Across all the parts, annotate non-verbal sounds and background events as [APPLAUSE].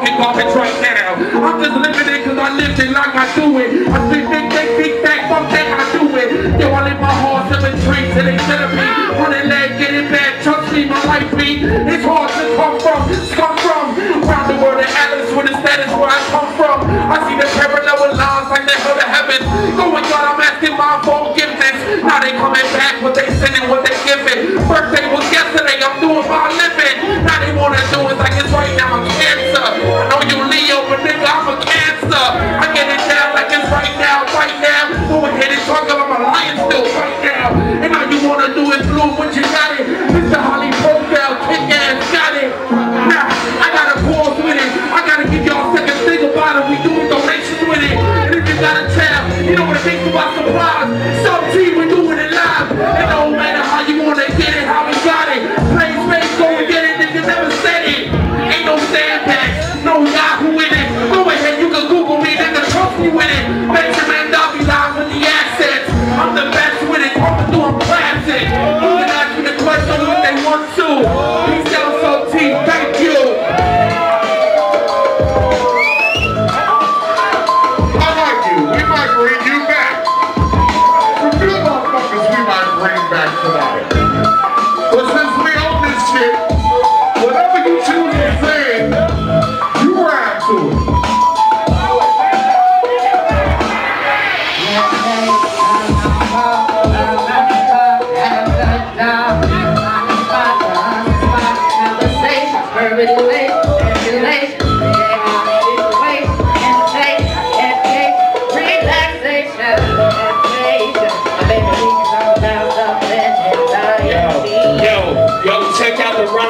talking garbage right now. I'm just living it cause I lived it like I do it. I see big, big, big, big, fuck that I do it. Yo, I live my heart seven trees and they me. Running leg, getting back, trust me, my life beat. It's hard to come from, come from. Round the world of Atlas with the status where I come from. I see the parallel lines like they hell to heaven. Going God, I'm asking my forgiveness. Now they coming back, but they sending what they giving. Birthday was yesterday, I'm doing my living. Now they wanna do it like it's right now,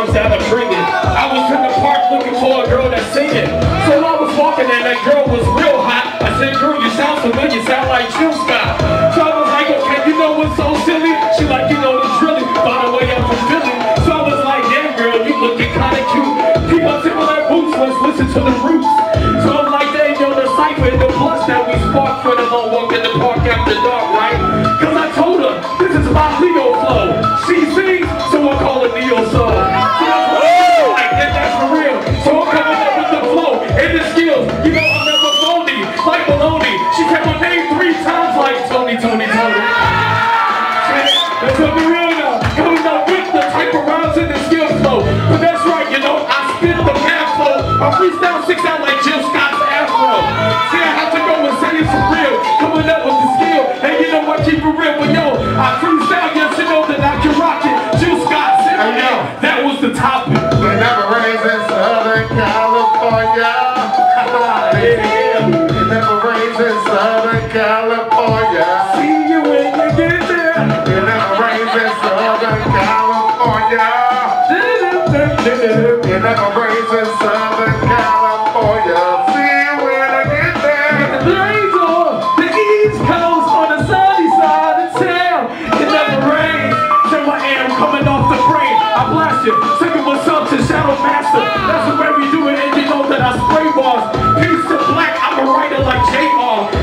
out bringing. I was in the park looking for a girl that's singing. So I was walking and that girl was real hot. I said, girl, you sound familiar, you sound like Jill Scott. So I was like, okay, you know what's so silly? She like, you know, it's really, by the way, I'm from Philly. So I was like, damn girl, you looking kinda cute. Keep on Timberland boots, let's listen to the roots. So I'm like, damn, yo, the cipher, the plus that we spark for the long walk in the park after dark, right? I freestyle six out like Jill Scott's afro. See, I have to go and say it for real. Coming up with the skill. And you know what, keep it real. But yo, I freestyle, yes, you know that I can rock it. Jill Scott said, Hey, yo. that was the topic. They never raised in Southern California. [LAUGHS] Yeah. They never raised in Southern California. See you when you get there. They never raised in Southern California. You never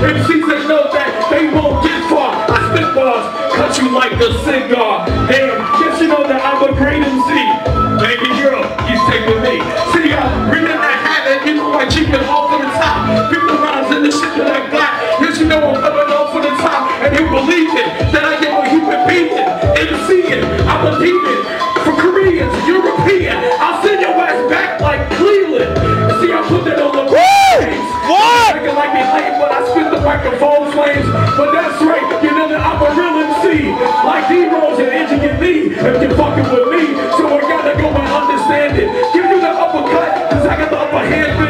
MCs they know that they won't get far. I spit bars. Cut you like a cigar. And guess you know that I'm a great MC. Like D-Rose and Engineer Lee, if you're fucking with me. So I gotta go and understand it. Give you the uppercut, cause I got the upper hand,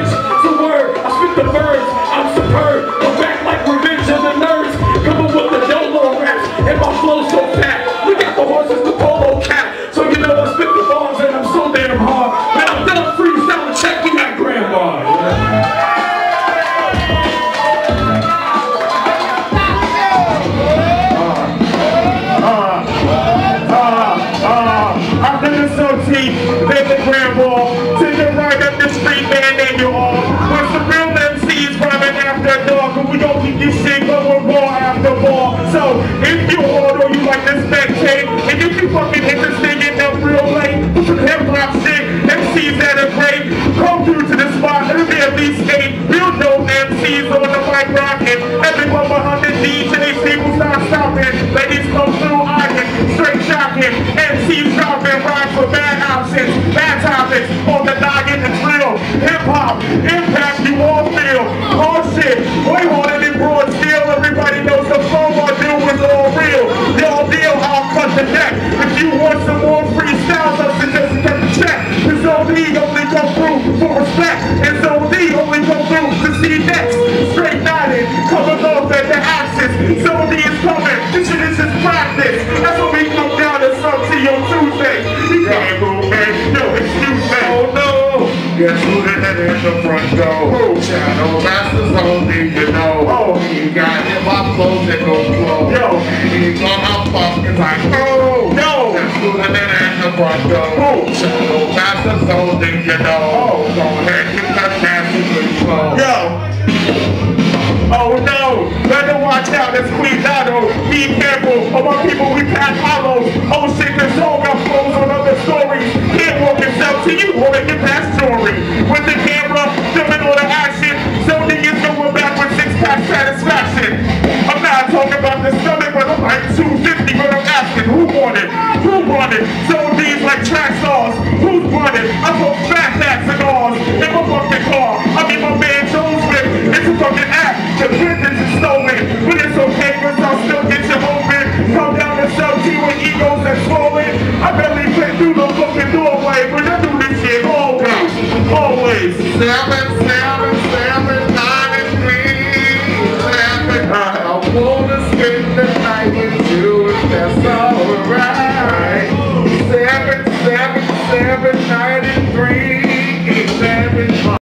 You shake over ball after all. So if you old or you like this back chain, and if you fucking interested in that real late, put some hip hop shit, MCs that are great, come through to the spot, it'll be at least eight. We'll know MCs on the mic rocking. Everyone behind the DJ, these people start stopping. Ladies come through iron, straight shocking. MCs dropping rhymes for bad options, bad topics on the noggin and real. Hip hop, hip respect. And OD only go through to see next. Straight nodded, coming off at the axis. So OD is coming, this shit is just practice. That's what we come down to some to your Tuesday. You gotta go, man. No, excuse me. Oh no! Guess who did it in the front door? Who? Shadow Masters only you know. Oh. He got hip hop clothes that go flow. Yo. He gonna fuck is like, oh. Yo. Guess who did it in the front door? Who? Shadow Masters only you know. Oh. Go ahead, get that nasty good. Yo. Oh no, better watch out, it's Queen Dotto. Be careful, among people we pass hollows. Oh shit, this got flows on other stories. Can't walk himself to you or make it past story. With the camera, filming all the action. So niggas going back with six pack satisfaction. I'm not talking about the I'm like 250, but I'm asking who want it? Who want it? So these like track stars. Who's running? I put fat ass cigars in my fucking car. I mean my man Jones with it's a fucking act. The business is stolen, but it's okay cause I'll still get you open. Come down to sell T with egos that's swollen. I barely fit through the fucking doorway, but I do this shit always, always. Seven, seven,